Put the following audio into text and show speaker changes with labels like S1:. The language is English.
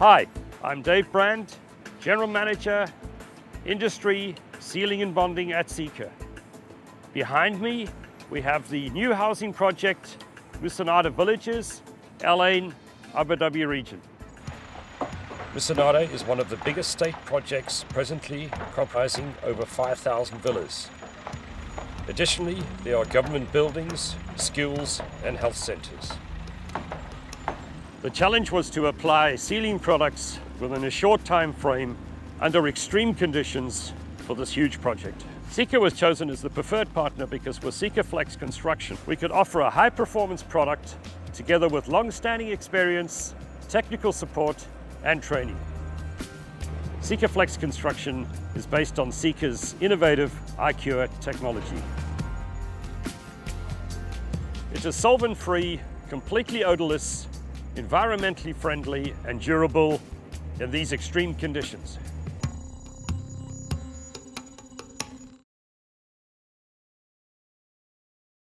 S1: Hi, I'm Dave Brand, General Manager, Industry, Sealing and Bonding at Sika. Behind me, we have the new housing project, Musanada Villages, Al Ain, Abu Dhabi region. Musanada is one of the biggest state projects presently comprising over 5,000 villas. Additionally, there are government buildings, schools and health centres. The challenge was to apply sealing products within a short time frame under extreme conditions for this huge project. Sika was chosen as the preferred partner because with Sikaflex Construction, we could offer a high performance product together with long-standing experience, technical support and training. Sikaflex Construction is based on Sika's innovative iCure technology. It is solvent-free, completely odorless, environmentally friendly and durable in these extreme conditions.